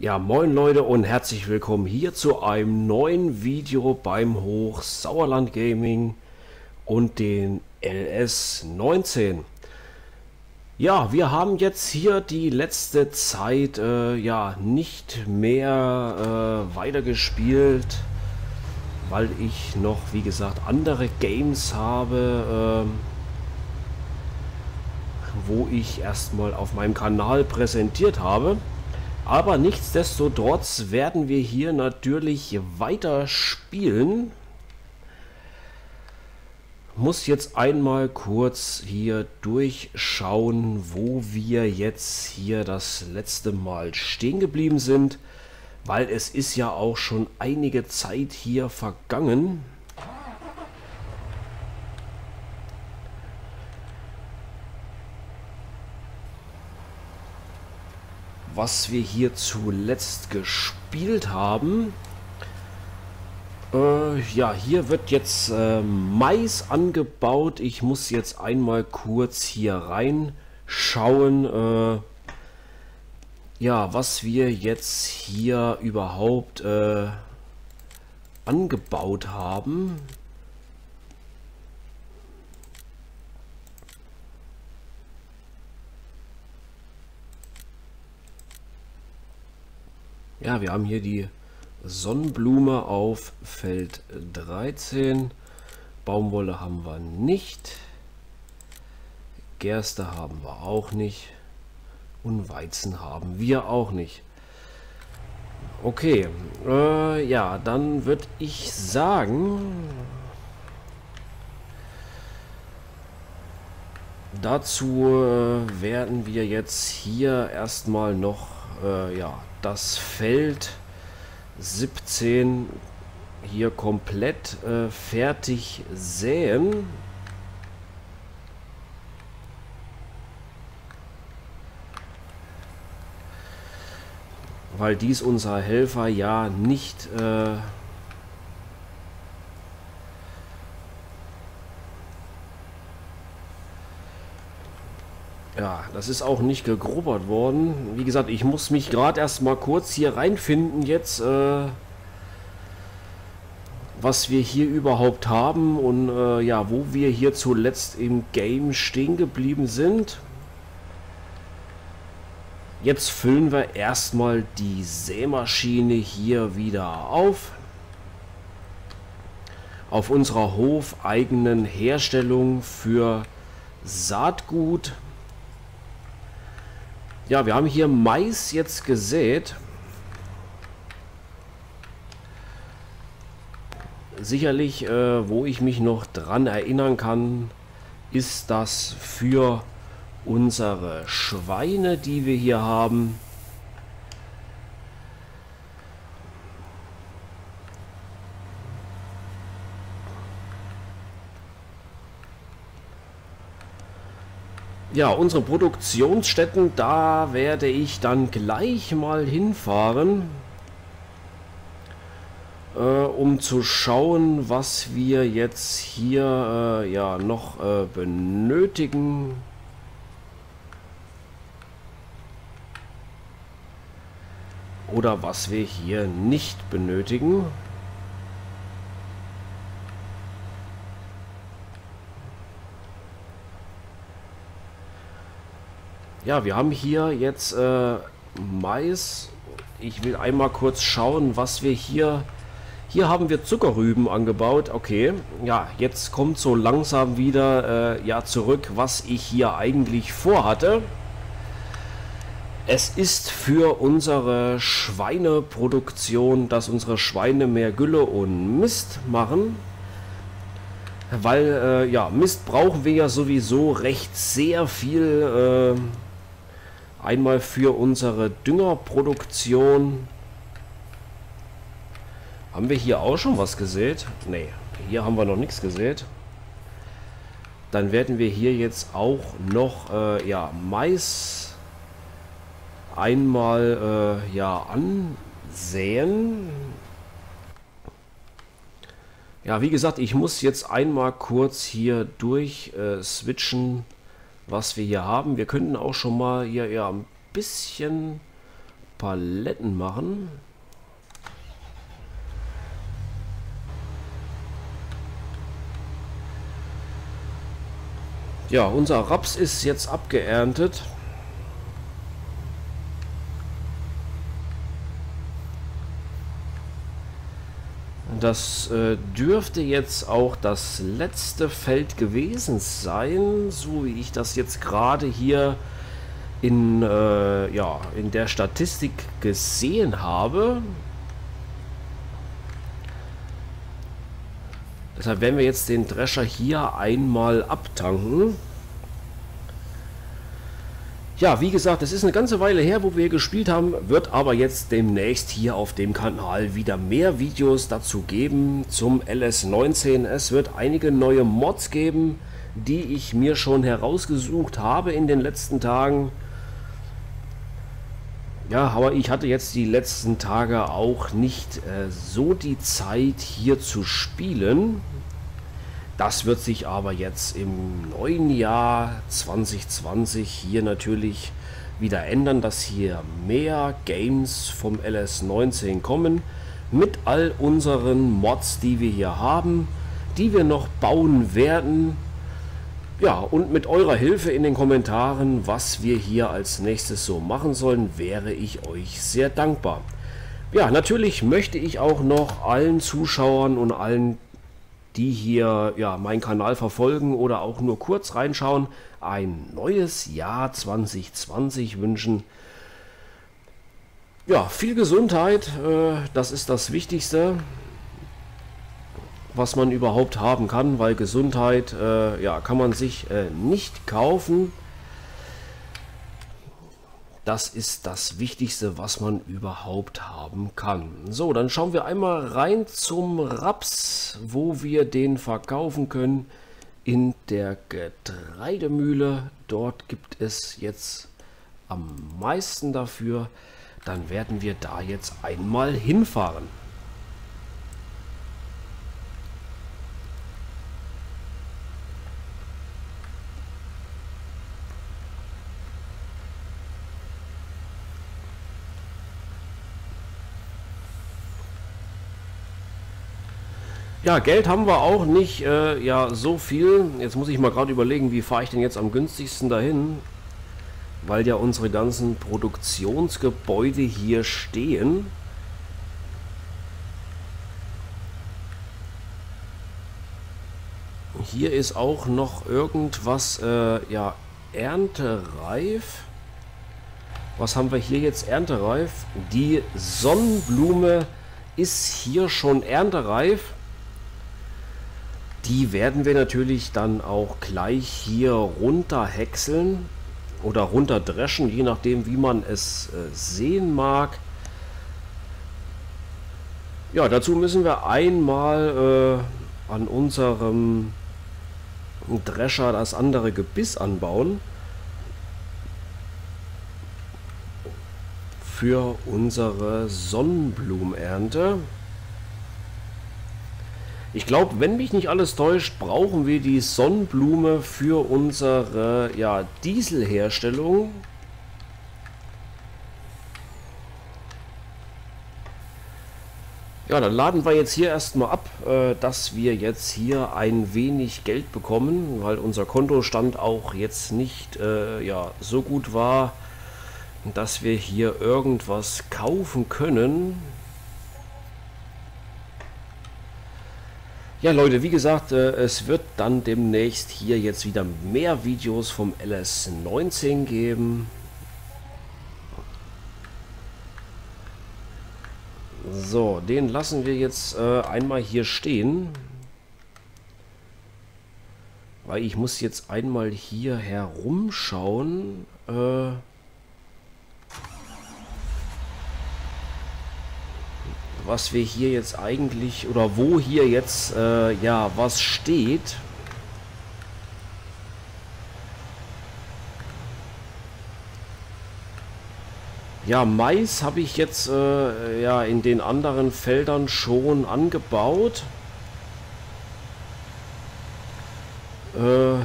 Ja, moin Leute und herzlich willkommen hier zu einem neuen Video beim Hoch Sauerland Gaming und den LS19. Ja, wir haben jetzt hier die letzte Zeit äh, ja nicht mehr äh, weitergespielt, weil ich noch, wie gesagt, andere Games habe, äh, wo ich erstmal auf meinem Kanal präsentiert habe. Aber nichtsdestotrotz werden wir hier natürlich weiter spielen. Muss jetzt einmal kurz hier durchschauen, wo wir jetzt hier das letzte Mal stehen geblieben sind. Weil es ist ja auch schon einige Zeit hier vergangen. Was wir hier zuletzt gespielt haben. Äh, ja, hier wird jetzt äh, Mais angebaut. Ich muss jetzt einmal kurz hier reinschauen. Äh, ja, was wir jetzt hier überhaupt äh, angebaut haben. Ja, wir haben hier die Sonnenblume auf Feld 13. Baumwolle haben wir nicht. Gerste haben wir auch nicht. Und Weizen haben wir auch nicht. Okay, äh, ja, dann würde ich sagen, dazu äh, werden wir jetzt hier erstmal noch äh, ja, das Feld 17 hier komplett äh, fertig säen. Weil dies unser Helfer ja nicht äh, Ja, das ist auch nicht gegrubbert worden. Wie gesagt, ich muss mich gerade erst mal kurz hier reinfinden jetzt, äh, was wir hier überhaupt haben und äh, ja, wo wir hier zuletzt im Game stehen geblieben sind. Jetzt füllen wir erstmal die Sämaschine hier wieder auf. Auf unserer hofeigenen Herstellung für Saatgut. Ja, wir haben hier Mais jetzt gesät. Sicherlich, äh, wo ich mich noch dran erinnern kann, ist das für unsere Schweine, die wir hier haben. Ja, unsere Produktionsstätten, da werde ich dann gleich mal hinfahren, äh, um zu schauen, was wir jetzt hier äh, ja noch äh, benötigen. Oder was wir hier nicht benötigen. Ja, wir haben hier jetzt äh, Mais. Ich will einmal kurz schauen, was wir hier... Hier haben wir Zuckerrüben angebaut. Okay, ja, jetzt kommt so langsam wieder äh, ja zurück, was ich hier eigentlich vorhatte. Es ist für unsere Schweineproduktion, dass unsere Schweine mehr Gülle und Mist machen. Weil, äh, ja, Mist brauchen wir ja sowieso recht sehr viel... Äh, Einmal für unsere Düngerproduktion. Haben wir hier auch schon was gesät? Ne, hier haben wir noch nichts gesät. Dann werden wir hier jetzt auch noch äh, ja, Mais einmal äh, ja, ansäen. Ja, wie gesagt, ich muss jetzt einmal kurz hier durch äh, switchen was wir hier haben. Wir könnten auch schon mal hier ja ein bisschen Paletten machen. Ja, unser Raps ist jetzt abgeerntet. Das äh, dürfte jetzt auch das letzte Feld gewesen sein, so wie ich das jetzt gerade hier in, äh, ja, in der Statistik gesehen habe. Deshalb werden wir jetzt den Drescher hier einmal abtanken. Ja, wie gesagt, es ist eine ganze Weile her, wo wir gespielt haben, wird aber jetzt demnächst hier auf dem Kanal wieder mehr Videos dazu geben zum LS19. Es wird einige neue Mods geben, die ich mir schon herausgesucht habe in den letzten Tagen. Ja, aber ich hatte jetzt die letzten Tage auch nicht äh, so die Zeit hier zu spielen. Das wird sich aber jetzt im neuen Jahr 2020 hier natürlich wieder ändern, dass hier mehr Games vom LS19 kommen mit all unseren Mods, die wir hier haben, die wir noch bauen werden ja, und mit eurer Hilfe in den Kommentaren, was wir hier als nächstes so machen sollen, wäre ich euch sehr dankbar. Ja, natürlich möchte ich auch noch allen Zuschauern und allen, die hier ja, meinen Kanal verfolgen oder auch nur kurz reinschauen, ein neues Jahr 2020 wünschen. Ja, viel Gesundheit, äh, das ist das Wichtigste was man überhaupt haben kann, weil Gesundheit äh, ja, kann man sich äh, nicht kaufen. Das ist das Wichtigste, was man überhaupt haben kann. So, dann schauen wir einmal rein zum Raps, wo wir den verkaufen können in der Getreidemühle. Dort gibt es jetzt am meisten dafür. Dann werden wir da jetzt einmal hinfahren. Ja, Geld haben wir auch nicht äh, ja, so viel. Jetzt muss ich mal gerade überlegen, wie fahre ich denn jetzt am günstigsten dahin? Weil ja unsere ganzen Produktionsgebäude hier stehen. Hier ist auch noch irgendwas äh, ja, erntereif. Was haben wir hier jetzt erntereif? Die Sonnenblume ist hier schon erntereif. Die werden wir natürlich dann auch gleich hier runter häckseln oder runterdreschen, je nachdem wie man es äh, sehen mag. Ja, dazu müssen wir einmal äh, an unserem Drescher das andere Gebiss anbauen. Für unsere Sonnenblumenernte. Ich glaube, wenn mich nicht alles täuscht, brauchen wir die Sonnenblume für unsere ja, Dieselherstellung. Ja, dann laden wir jetzt hier erstmal ab, äh, dass wir jetzt hier ein wenig Geld bekommen, weil unser Kontostand auch jetzt nicht äh, ja, so gut war, dass wir hier irgendwas kaufen können. Ja Leute, wie gesagt, äh, es wird dann demnächst hier jetzt wieder mehr Videos vom LS19 geben. So, den lassen wir jetzt äh, einmal hier stehen. Weil ich muss jetzt einmal hier herumschauen. Äh, was wir hier jetzt eigentlich oder wo hier jetzt äh, ja was steht. Ja, Mais habe ich jetzt äh, ja in den anderen Feldern schon angebaut. Äh,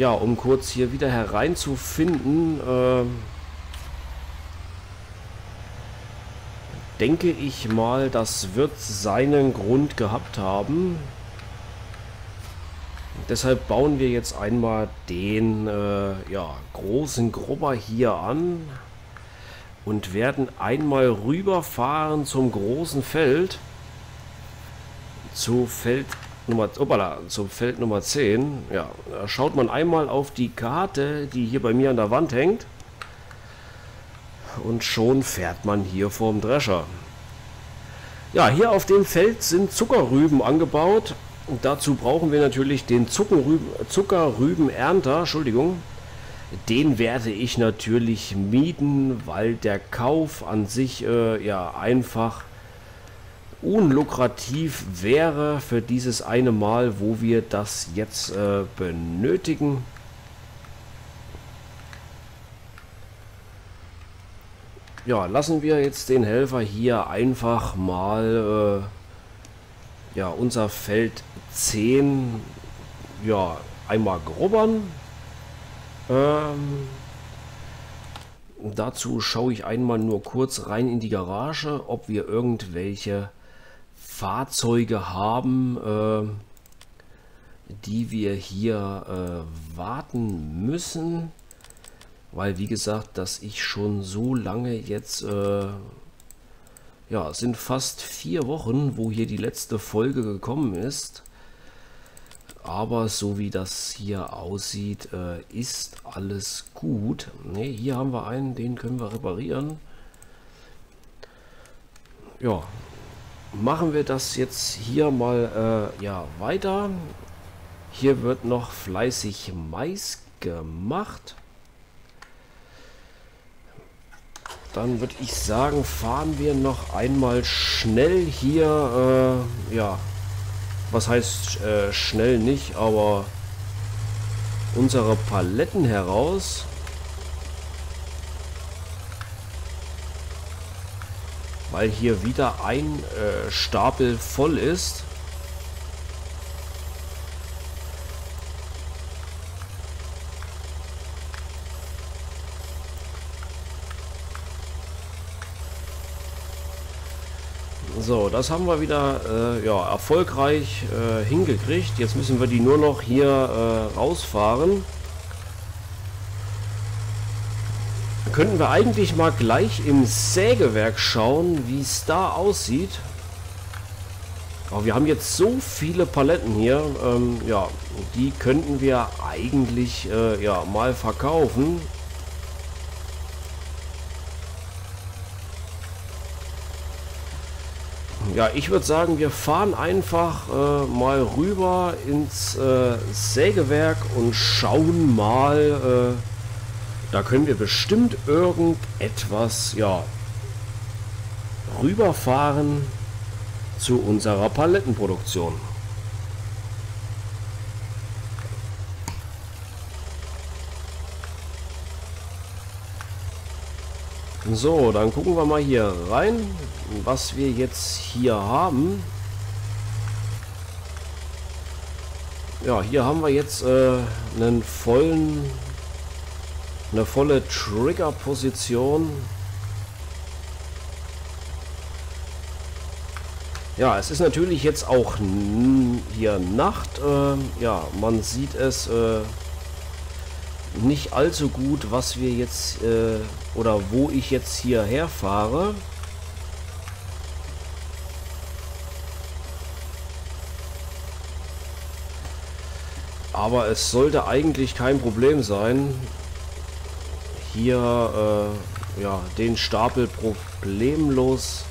ja, um kurz hier wieder hereinzufinden. Äh, denke ich mal, das wird seinen Grund gehabt haben. Deshalb bauen wir jetzt einmal den äh, ja, großen Grubber hier an und werden einmal rüberfahren zum großen Feld. Zu Feld Nummer, opala, zum Feld Nummer 10. Ja, da schaut man einmal auf die Karte, die hier bei mir an der Wand hängt. Und schon fährt man hier vorm Drescher. Ja, hier auf dem Feld sind Zuckerrüben angebaut. Und dazu brauchen wir natürlich den Zuckerrübenernter. Entschuldigung. Den werde ich natürlich mieten, weil der Kauf an sich äh, ja einfach unlukrativ wäre für dieses eine Mal, wo wir das jetzt äh, benötigen. Ja, lassen wir jetzt den Helfer hier einfach mal äh, ja, unser Feld 10 ja, einmal grubbern. Ähm, dazu schaue ich einmal nur kurz rein in die Garage, ob wir irgendwelche Fahrzeuge haben, äh, die wir hier äh, warten müssen. Weil, wie gesagt, dass ich schon so lange jetzt, äh, ja, sind fast vier Wochen, wo hier die letzte Folge gekommen ist. Aber so wie das hier aussieht, äh, ist alles gut. Ne, hier haben wir einen, den können wir reparieren. Ja, machen wir das jetzt hier mal äh, ja, weiter. Hier wird noch fleißig Mais gemacht. Dann würde ich sagen, fahren wir noch einmal schnell hier, äh, ja, was heißt äh, schnell nicht, aber unsere Paletten heraus. Weil hier wieder ein äh, Stapel voll ist. So, das haben wir wieder äh, ja, erfolgreich äh, hingekriegt. Jetzt müssen wir die nur noch hier äh, rausfahren. Könnten wir eigentlich mal gleich im Sägewerk schauen, wie es da aussieht. Aber wir haben jetzt so viele Paletten hier. Ähm, ja, die könnten wir eigentlich äh, ja, mal verkaufen. Ja, ich würde sagen, wir fahren einfach äh, mal rüber ins äh, Sägewerk und schauen mal. Äh, da können wir bestimmt irgendetwas, ja, rüberfahren zu unserer Palettenproduktion. So, dann gucken wir mal hier rein, was wir jetzt hier haben. Ja, hier haben wir jetzt äh, einen vollen, eine volle Trigger-Position. Ja, es ist natürlich jetzt auch hier Nacht. Äh, ja, man sieht es. Äh, nicht allzu gut, was wir jetzt äh, oder wo ich jetzt hierher fahre. Aber es sollte eigentlich kein Problem sein, hier äh, ja, den Stapel problemlos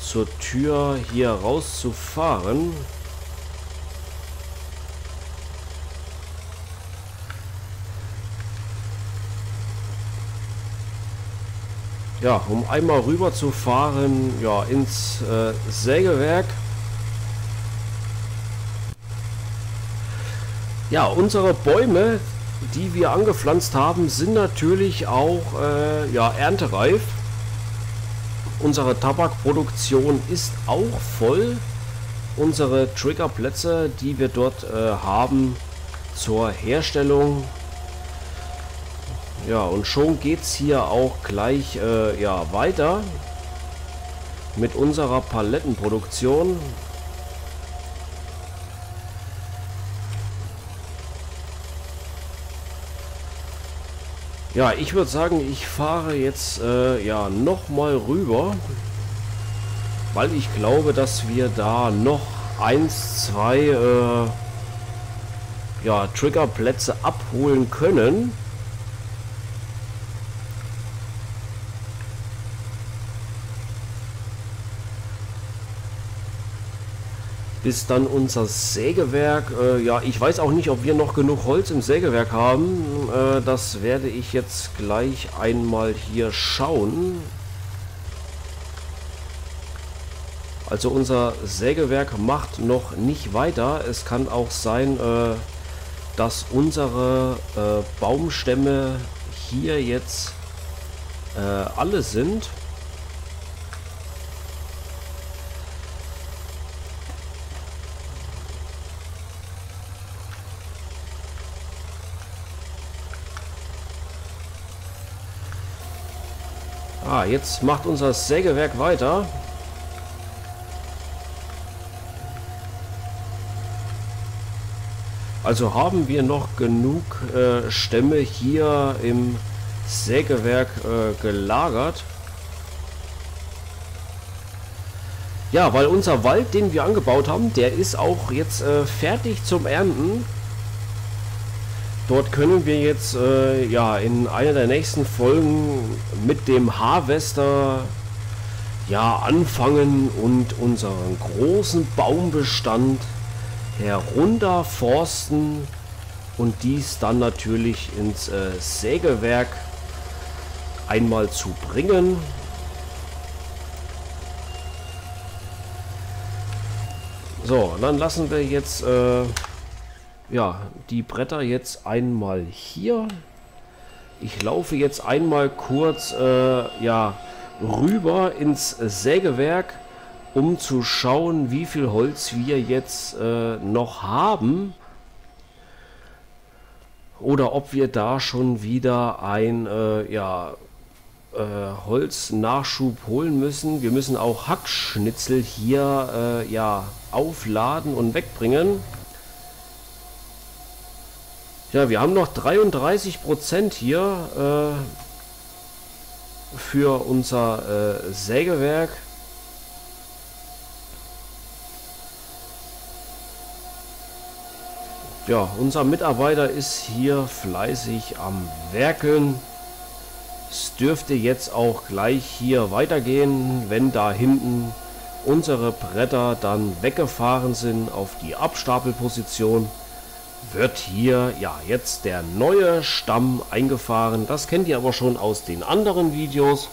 zur Tür hier rauszufahren. Ja, um einmal rüber zu fahren, ja, ins äh, Sägewerk. Ja, unsere Bäume, die wir angepflanzt haben, sind natürlich auch äh, ja, erntereif. Unsere Tabakproduktion ist auch voll. Unsere Triggerplätze, die wir dort äh, haben zur Herstellung ja, und schon geht es hier auch gleich äh, ja, weiter. mit unserer Palettenproduktion. Ja, ich würde sagen, ich fahre jetzt äh, ja noch mal rüber, weil ich glaube, dass wir da noch eins, zwei äh, ja, Triggerplätze abholen können. Bis dann unser Sägewerk, äh, ja, ich weiß auch nicht, ob wir noch genug Holz im Sägewerk haben. Äh, das werde ich jetzt gleich einmal hier schauen. Also unser Sägewerk macht noch nicht weiter. Es kann auch sein, äh, dass unsere äh, Baumstämme hier jetzt äh, alle sind. Ah, jetzt macht unser Sägewerk weiter. Also haben wir noch genug äh, Stämme hier im Sägewerk äh, gelagert. Ja, weil unser Wald, den wir angebaut haben, der ist auch jetzt äh, fertig zum Ernten. Dort können wir jetzt äh, ja in einer der nächsten Folgen mit dem Harvester ja anfangen und unseren großen Baumbestand herunterforsten und dies dann natürlich ins äh, Sägewerk einmal zu bringen. So, dann lassen wir jetzt äh, ja, die Bretter jetzt einmal hier. Ich laufe jetzt einmal kurz äh, ja, rüber ins Sägewerk, um zu schauen, wie viel Holz wir jetzt äh, noch haben. Oder ob wir da schon wieder ein äh, ja, äh, Holznachschub holen müssen. Wir müssen auch Hackschnitzel hier äh, ja, aufladen und wegbringen. Ja, wir haben noch 33 Prozent hier äh, für unser äh, Sägewerk. Ja, unser Mitarbeiter ist hier fleißig am Werkeln. Es dürfte jetzt auch gleich hier weitergehen, wenn da hinten unsere Bretter dann weggefahren sind auf die Abstapelposition wird hier ja jetzt der neue Stamm eingefahren. Das kennt ihr aber schon aus den anderen Videos.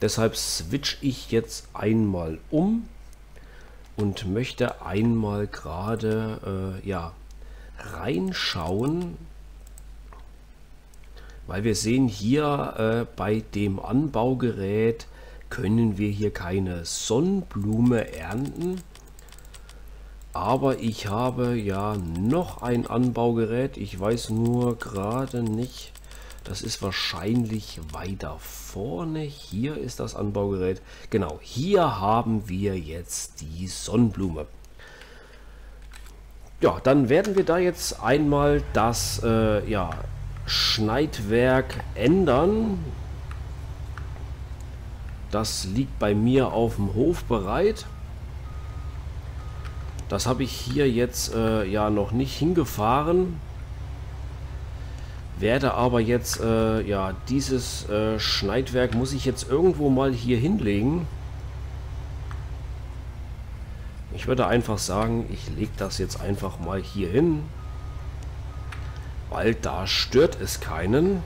Deshalb switch ich jetzt einmal um und möchte einmal gerade äh, ja reinschauen, weil wir sehen hier äh, bei dem Anbaugerät können wir hier keine Sonnenblume ernten. Aber ich habe ja noch ein Anbaugerät. Ich weiß nur gerade nicht. Das ist wahrscheinlich weiter vorne. Hier ist das Anbaugerät. Genau, hier haben wir jetzt die Sonnenblume. Ja, dann werden wir da jetzt einmal das äh, ja, Schneidwerk ändern. Das liegt bei mir auf dem Hof bereit. Das habe ich hier jetzt äh, ja noch nicht hingefahren. Werde aber jetzt, äh, ja, dieses äh, Schneidwerk muss ich jetzt irgendwo mal hier hinlegen. Ich würde einfach sagen, ich lege das jetzt einfach mal hier hin. Weil da stört es keinen.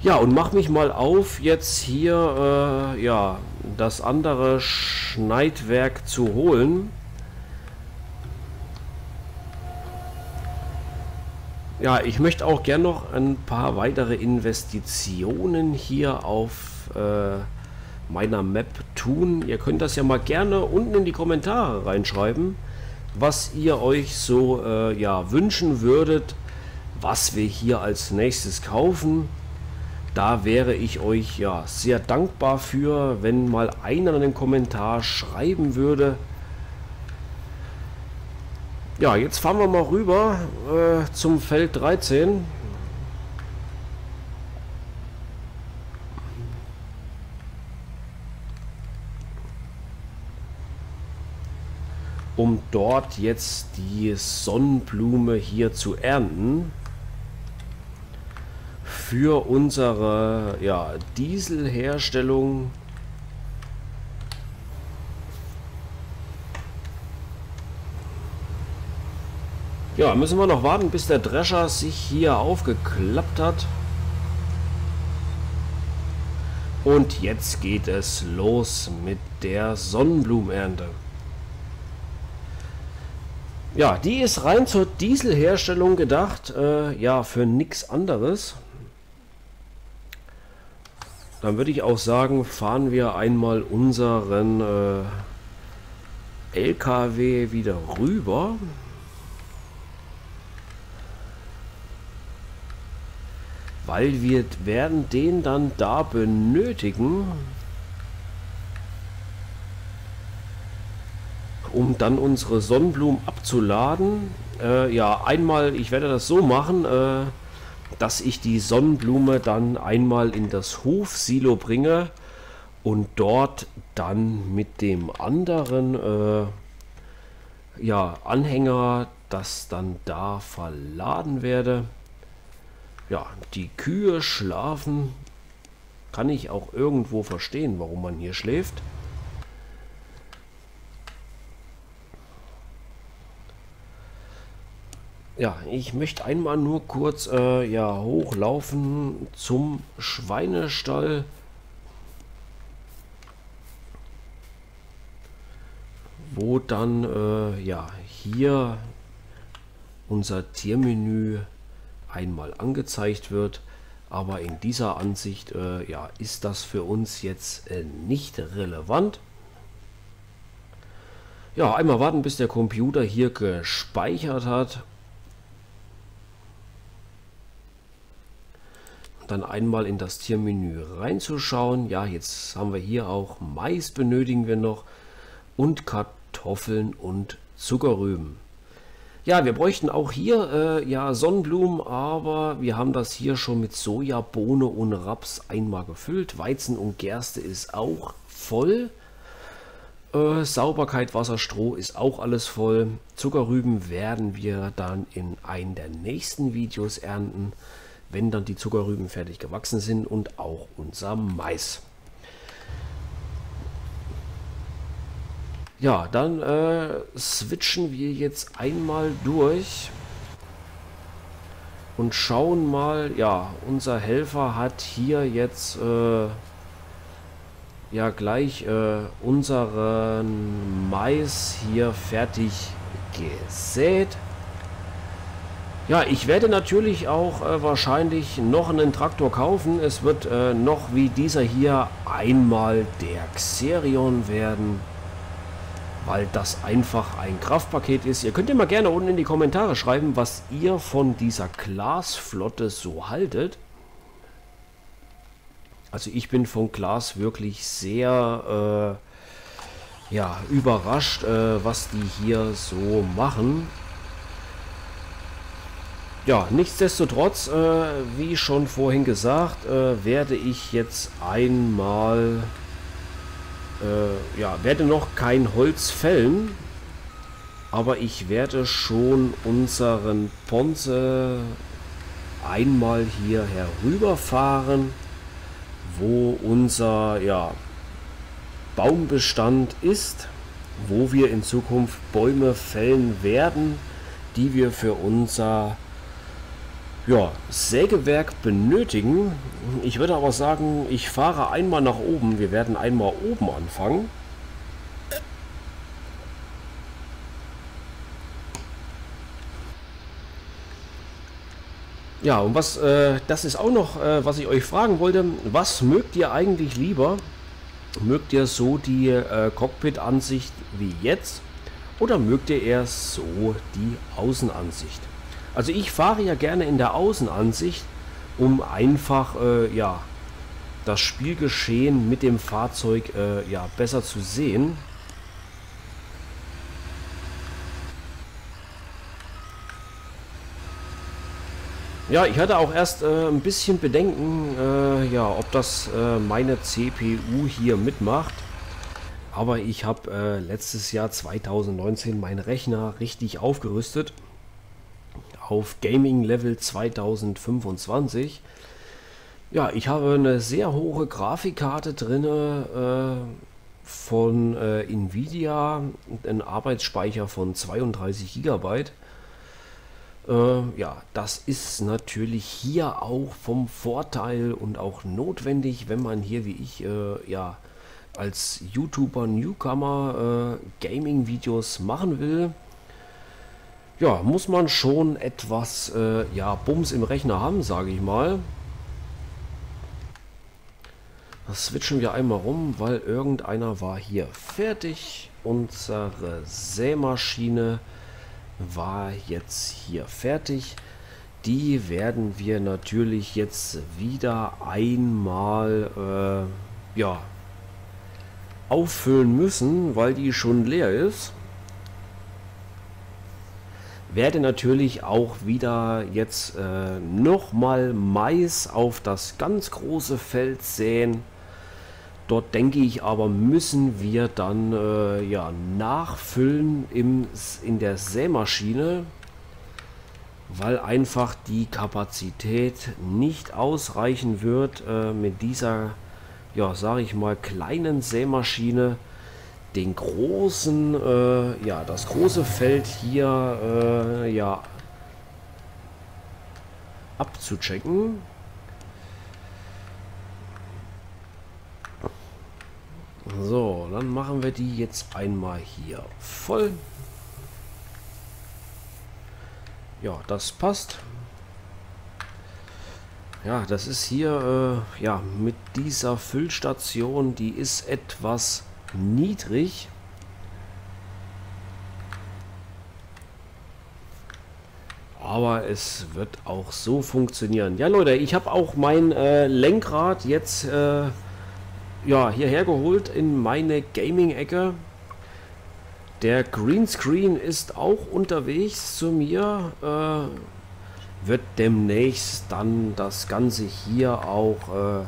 Ja, und mach mich mal auf, jetzt hier äh, ja, das andere Schneidwerk zu holen. Ja, ich möchte auch gern noch ein paar weitere Investitionen hier auf äh, meiner Map tun. Ihr könnt das ja mal gerne unten in die Kommentare reinschreiben, was ihr euch so äh, ja, wünschen würdet, was wir hier als nächstes kaufen. Da wäre ich euch ja sehr dankbar für, wenn mal einer einen Kommentar schreiben würde. Ja, jetzt fahren wir mal rüber äh, zum Feld 13. um dort jetzt die Sonnenblume hier zu ernten für unsere ja, Dieselherstellung Ja, müssen wir noch warten, bis der Drescher sich hier aufgeklappt hat. Und jetzt geht es los mit der Sonnenblumenernte. Ja, die ist rein zur Dieselherstellung gedacht. Äh, ja, für nichts anderes. Dann würde ich auch sagen, fahren wir einmal unseren äh, LKW wieder rüber. Weil wir werden den dann da benötigen. um dann unsere Sonnenblumen abzuladen. Äh, ja, einmal, ich werde das so machen, äh, dass ich die Sonnenblume dann einmal in das Hofsilo bringe und dort dann mit dem anderen äh, ja, Anhänger das dann da verladen werde. Ja, die Kühe schlafen. Kann ich auch irgendwo verstehen, warum man hier schläft. Ja, ich möchte einmal nur kurz äh, ja, hochlaufen zum Schweinestall. Wo dann äh, ja hier unser Tiermenü einmal angezeigt wird. Aber in dieser Ansicht äh, ja, ist das für uns jetzt äh, nicht relevant. Ja, einmal warten, bis der Computer hier gespeichert hat. Dann einmal in das Tiermenü reinzuschauen. Ja, jetzt haben wir hier auch Mais benötigen wir noch und Kartoffeln und Zuckerrüben. Ja, wir bräuchten auch hier äh, ja Sonnenblumen, aber wir haben das hier schon mit Soja, Bohne und Raps einmal gefüllt. Weizen und Gerste ist auch voll. Äh, Sauberkeit, Wasser, Stroh ist auch alles voll. Zuckerrüben werden wir dann in einem der nächsten Videos ernten wenn dann die Zuckerrüben fertig gewachsen sind und auch unser Mais. Ja, dann äh, switchen wir jetzt einmal durch und schauen mal, ja, unser Helfer hat hier jetzt äh, ja gleich äh, unseren Mais hier fertig gesät. Ja, ich werde natürlich auch äh, wahrscheinlich noch einen Traktor kaufen. Es wird äh, noch wie dieser hier einmal der Xerion werden, weil das einfach ein Kraftpaket ist. Ihr könnt immer gerne unten in die Kommentare schreiben, was ihr von dieser Glasflotte so haltet. Also ich bin von Glas wirklich sehr äh, ja, überrascht, äh, was die hier so machen. Ja, nichtsdestotrotz, äh, wie schon vorhin gesagt, äh, werde ich jetzt einmal, äh, ja, werde noch kein Holz fällen, aber ich werde schon unseren Ponce einmal hier herüberfahren, wo unser, ja, Baumbestand ist, wo wir in Zukunft Bäume fällen werden, die wir für unser ja, Sägewerk benötigen. Ich würde aber sagen, ich fahre einmal nach oben. Wir werden einmal oben anfangen. Ja, und was, äh, das ist auch noch, äh, was ich euch fragen wollte. Was mögt ihr eigentlich lieber? Mögt ihr so die äh, Cockpit-Ansicht wie jetzt? Oder mögt ihr eher so die Außenansicht? Also ich fahre ja gerne in der Außenansicht, um einfach äh, ja das Spielgeschehen mit dem Fahrzeug äh, ja besser zu sehen. Ja, ich hatte auch erst äh, ein bisschen Bedenken, äh, ja, ob das äh, meine CPU hier mitmacht. Aber ich habe äh, letztes Jahr 2019 meinen Rechner richtig aufgerüstet auf Gaming Level 2025. Ja, ich habe eine sehr hohe Grafikkarte drin äh, von äh, Nvidia, einen Arbeitsspeicher von 32 GB. Äh, ja, das ist natürlich hier auch vom Vorteil und auch notwendig, wenn man hier wie ich äh, ja als YouTuber Newcomer äh, Gaming-Videos machen will. Ja, muss man schon etwas äh, ja, Bums im Rechner haben, sage ich mal. Das switchen wir einmal rum, weil irgendeiner war hier fertig. Unsere Sämaschine war jetzt hier fertig. Die werden wir natürlich jetzt wieder einmal äh, ja, auffüllen müssen, weil die schon leer ist. Werde natürlich auch wieder jetzt äh, nochmal Mais auf das ganz große Feld säen. Dort denke ich aber müssen wir dann äh, ja, nachfüllen im, in der Sämaschine, weil einfach die Kapazität nicht ausreichen wird äh, mit dieser, ja, sage ich mal, kleinen Sämaschine den großen, äh, ja, das große Feld hier, äh, ja, abzuchecken. So, dann machen wir die jetzt einmal hier voll. Ja, das passt. Ja, das ist hier, äh, ja, mit dieser Füllstation, die ist etwas niedrig. Aber es wird auch so funktionieren. Ja, Leute, ich habe auch mein äh, Lenkrad jetzt äh, ja, hierher geholt in meine Gaming-Ecke. Der Greenscreen ist auch unterwegs zu mir. Äh, wird demnächst dann das Ganze hier auch äh,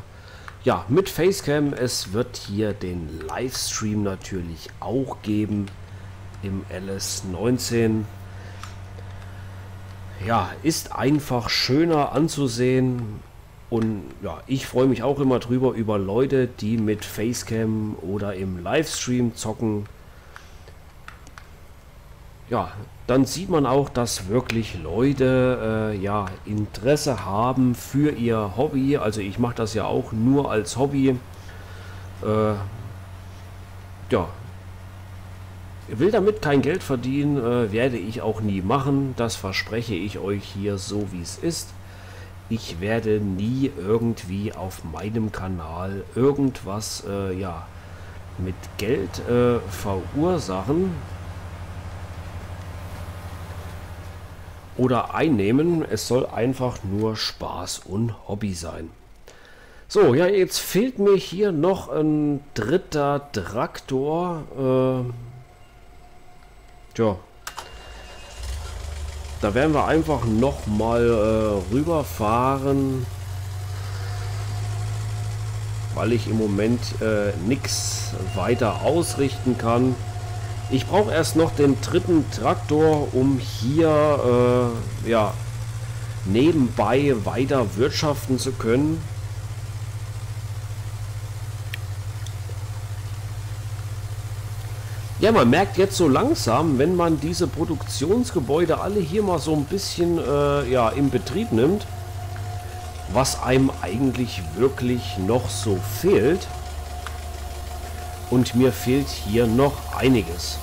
ja, mit Facecam. Es wird hier den Livestream natürlich auch geben im LS19. Ja, ist einfach schöner anzusehen. Und ja, ich freue mich auch immer drüber über Leute, die mit Facecam oder im Livestream zocken. Ja, dann sieht man auch, dass wirklich Leute äh, ja Interesse haben für ihr Hobby. Also ich mache das ja auch nur als Hobby. Äh, ja, will damit kein Geld verdienen, äh, werde ich auch nie machen. Das verspreche ich euch hier so wie es ist. Ich werde nie irgendwie auf meinem Kanal irgendwas äh, ja mit Geld äh, verursachen oder einnehmen. Es soll einfach nur Spaß und Hobby sein. So, ja, jetzt fehlt mir hier noch ein dritter Traktor. Äh, tja. Da werden wir einfach noch mal äh, rüberfahren. Weil ich im Moment äh, nichts weiter ausrichten kann. Ich brauche erst noch den dritten Traktor, um hier äh, ja, nebenbei weiter wirtschaften zu können. Ja, man merkt jetzt so langsam, wenn man diese Produktionsgebäude alle hier mal so ein bisschen äh, ja, in Betrieb nimmt, was einem eigentlich wirklich noch so fehlt. Und mir fehlt hier noch einiges.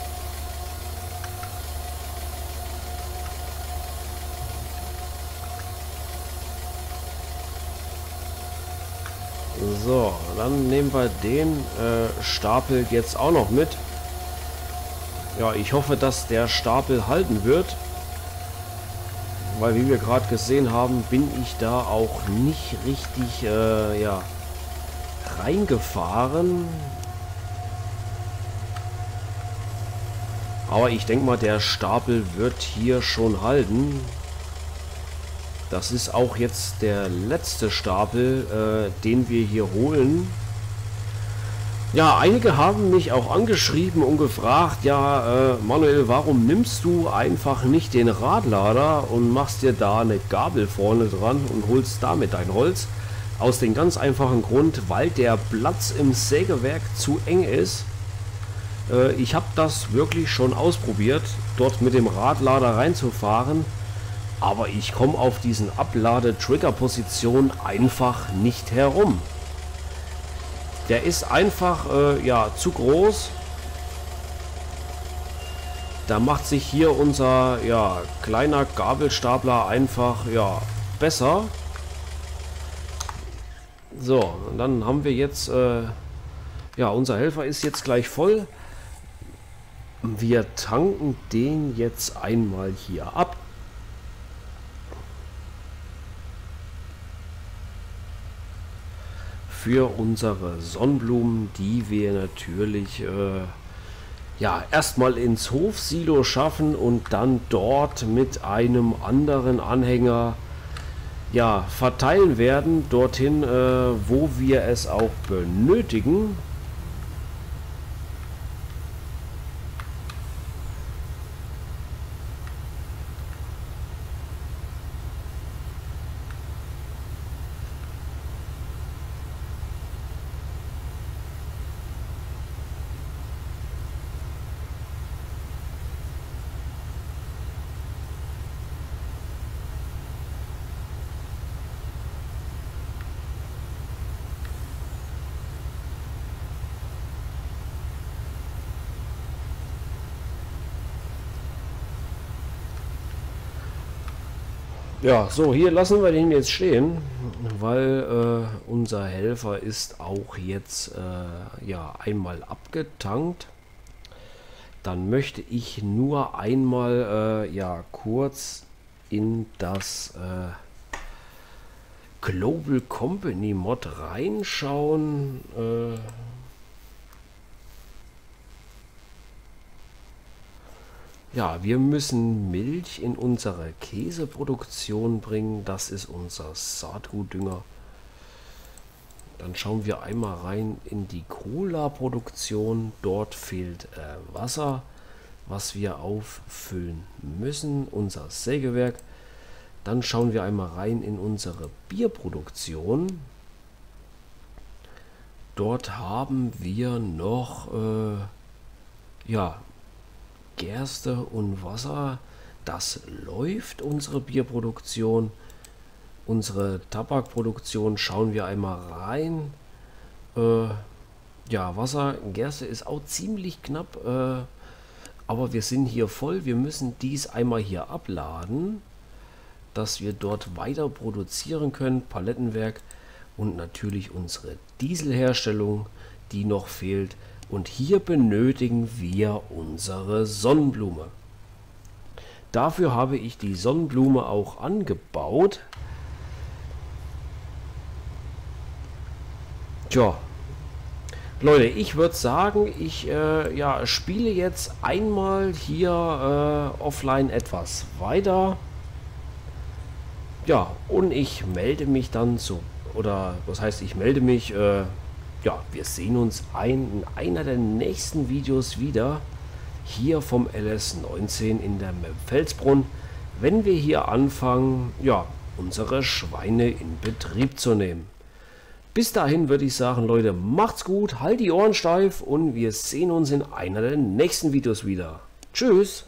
So, dann nehmen wir den äh, Stapel jetzt auch noch mit. Ja, ich hoffe, dass der Stapel halten wird. weil wie wir gerade gesehen haben, bin ich da auch nicht richtig äh, ja, reingefahren. Aber ich denke mal, der Stapel wird hier schon halten. Das ist auch jetzt der letzte Stapel, äh, den wir hier holen. Ja, einige haben mich auch angeschrieben und gefragt, ja, äh, Manuel, warum nimmst du einfach nicht den Radlader und machst dir da eine Gabel vorne dran und holst damit dein Holz? Aus dem ganz einfachen Grund, weil der Platz im Sägewerk zu eng ist. Äh, ich habe das wirklich schon ausprobiert, dort mit dem Radlader reinzufahren, aber ich komme auf diesen Ablade-Trigger-Position einfach nicht herum. Der ist einfach äh, ja zu groß. Da macht sich hier unser ja kleiner Gabelstapler einfach ja besser. So, und dann haben wir jetzt äh, ja unser Helfer ist jetzt gleich voll. Wir tanken den jetzt einmal hier ab. für unsere Sonnenblumen, die wir natürlich äh, ja erstmal ins Hofsilo schaffen und dann dort mit einem anderen Anhänger ja verteilen werden dorthin, äh, wo wir es auch benötigen. Ja, so, hier lassen wir den jetzt stehen, weil äh, unser Helfer ist auch jetzt äh, ja einmal abgetankt. Dann möchte ich nur einmal äh, ja kurz in das äh, Global Company Mod reinschauen. Ja, wir müssen Milch in unsere Käseproduktion bringen. Das ist unser Saatgutdünger. Dann schauen wir einmal rein in die Cola-Produktion. Dort fehlt äh, Wasser, was wir auffüllen müssen. Unser Sägewerk. Dann schauen wir einmal rein in unsere Bierproduktion. Dort haben wir noch äh, ja, Gerste und Wasser. Das läuft unsere Bierproduktion. Unsere Tabakproduktion schauen wir einmal rein. Äh, ja, Wasser, Gerste ist auch ziemlich knapp. Äh, aber wir sind hier voll. Wir müssen dies einmal hier abladen, dass wir dort weiter produzieren können. Palettenwerk und natürlich unsere Dieselherstellung, die noch fehlt. Und hier benötigen wir unsere Sonnenblume. Dafür habe ich die Sonnenblume auch angebaut. Tja, Leute, ich würde sagen, ich äh, ja, spiele jetzt einmal hier äh, offline etwas weiter. Ja, und ich melde mich dann so, oder was heißt, ich melde mich, äh, ja, wir sehen uns ein, in einer der nächsten Videos wieder. Hier vom LS19 in der Felsbrunn. Wenn wir hier anfangen, ja, unsere Schweine in Betrieb zu nehmen. Bis dahin würde ich sagen, Leute, macht's gut, halt die Ohren steif und wir sehen uns in einer der nächsten Videos wieder. Tschüss!